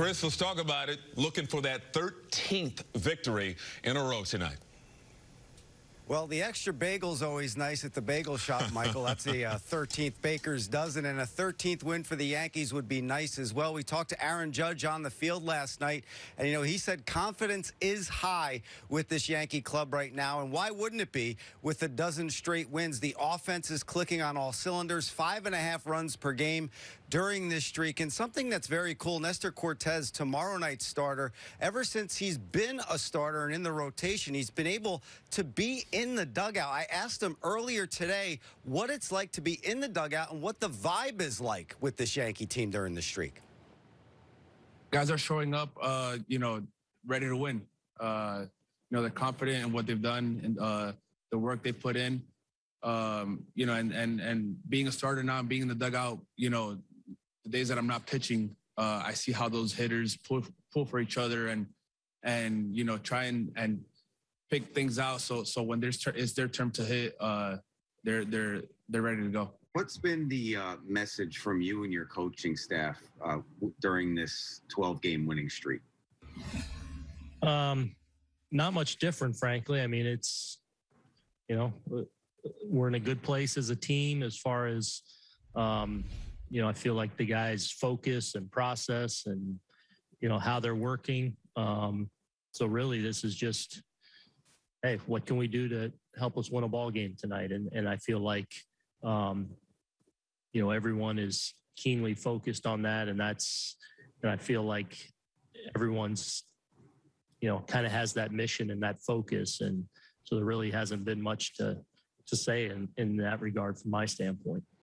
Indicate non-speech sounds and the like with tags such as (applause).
Chris, let's talk about it. Looking for that 13th victory in a row tonight. Well, the extra bagel's always nice at the bagel shop, (laughs) Michael. That's a uh, 13th baker's dozen, and a 13th win for the Yankees would be nice as well. We talked to Aaron Judge on the field last night, and you know he said confidence is high with this Yankee club right now, and why wouldn't it be with a dozen straight wins? The offense is clicking on all cylinders, five and a half runs per game during this streak. And something that's very cool, Nestor Cortes, tomorrow night's starter, ever since he's been a starter and in the rotation, he's been able to be in the dugout. I asked him earlier today what it's like to be in the dugout and what the vibe is like with this Yankee team during the streak. Guys are showing up, uh, you know, ready to win. Uh, you know, they're confident in what they've done and uh, the work they put in. Um, you know, and and and being a starter now, being in the dugout, you know, the days that I'm not pitching, uh, I see how those hitters pull pull for each other and and you know try and and pick things out. So so when there's ter- it's their turn to hit, uh, they're they're they're ready to go. What's been the uh, message from you and your coaching staff uh, during this 12 game winning streak? Um, not much different, frankly. I mean, it's you know we're in a good place as a team as far as um, you know, I feel like the guys focus and process and, you know, how they're working. Um, so really this is just, hey, what can we do to help us win a ball game tonight? And, and I feel like, um, you know, everyone is keenly focused on that. And that's, and I feel like everyone's, you know, kind of has that mission and that focus. And so there really hasn't been much to, to say in, in that regard from my standpoint.